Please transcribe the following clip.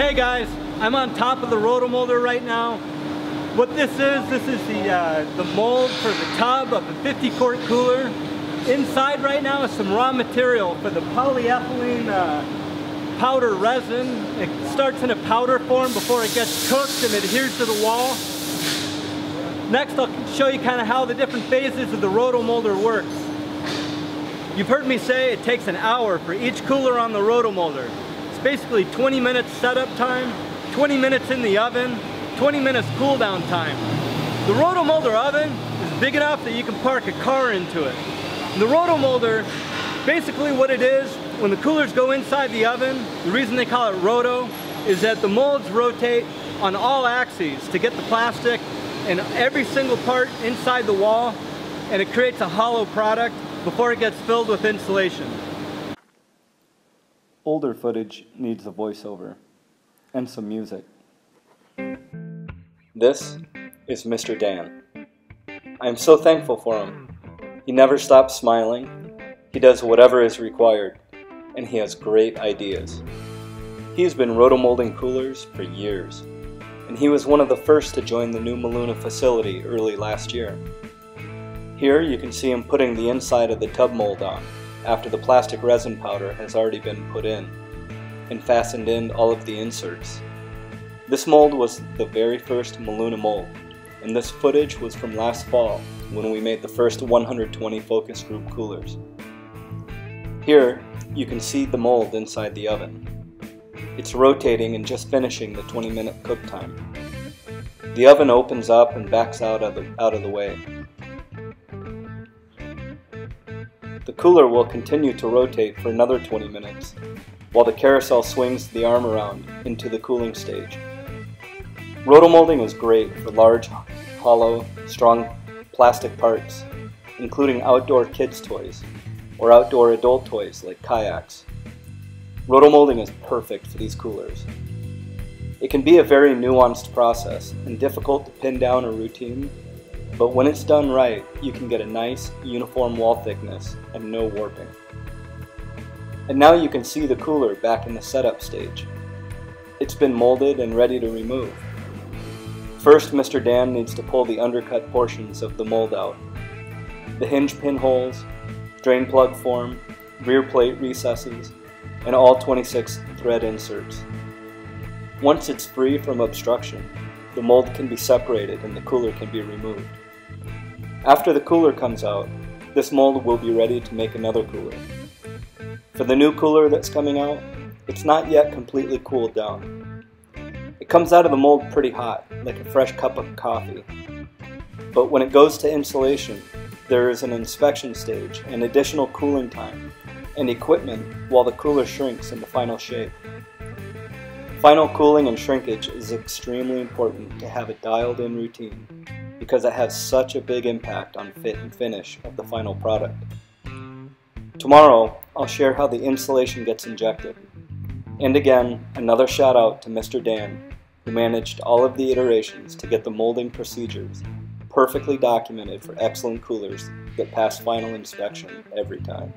Hey guys, I'm on top of the rotomolder right now. What this is, this is the, uh, the mold for the tub of a 50 quart cooler. Inside right now is some raw material for the polyethylene uh, powder resin. It starts in a powder form before it gets cooked and adheres to the wall. Next I'll show you kind of how the different phases of the rotomolder works. You've heard me say it takes an hour for each cooler on the rotomolder. Basically 20 minutes setup time, 20 minutes in the oven, 20 minutes cool down time. The rotomolder oven is big enough that you can park a car into it. And the rotomolder, basically what it is, when the coolers go inside the oven, the reason they call it roto is that the molds rotate on all axes to get the plastic and every single part inside the wall and it creates a hollow product before it gets filled with insulation. Older footage needs a voiceover and some music. This is Mr. Dan. I am so thankful for him. He never stops smiling, he does whatever is required, and he has great ideas. He has been rotomolding coolers for years, and he was one of the first to join the new Maluna facility early last year. Here you can see him putting the inside of the tub mold on, after the plastic resin powder has already been put in, and fastened in all of the inserts. This mold was the very first Maluna mold, and this footage was from last fall when we made the first 120 focus group coolers. Here, you can see the mold inside the oven. It's rotating and just finishing the 20 minute cook time. The oven opens up and backs out of the, out of the way. The cooler will continue to rotate for another 20 minutes, while the carousel swings the arm around into the cooling stage. Rotomolding is great for large, hollow, strong plastic parts, including outdoor kids' toys, or outdoor adult toys like kayaks. Rotomolding is perfect for these coolers. It can be a very nuanced process and difficult to pin down a routine but when it's done right, you can get a nice, uniform wall thickness and no warping. And now you can see the cooler back in the setup stage. It's been molded and ready to remove. First, Mr. Dan needs to pull the undercut portions of the mold out. The hinge pinholes, drain plug form, rear plate recesses, and all 26 thread inserts. Once it's free from obstruction, the mold can be separated and the cooler can be removed. After the cooler comes out, this mold will be ready to make another cooler. For the new cooler that's coming out, it's not yet completely cooled down. It comes out of the mold pretty hot, like a fresh cup of coffee. But when it goes to insulation, there is an inspection stage and additional cooling time, and equipment while the cooler shrinks into final shape. Final cooling and shrinkage is extremely important to have a dialed in routine because it has such a big impact on fit and finish of the final product. Tomorrow, I'll share how the insulation gets injected. And again, another shout out to Mr. Dan, who managed all of the iterations to get the molding procedures perfectly documented for excellent coolers that pass final inspection every time.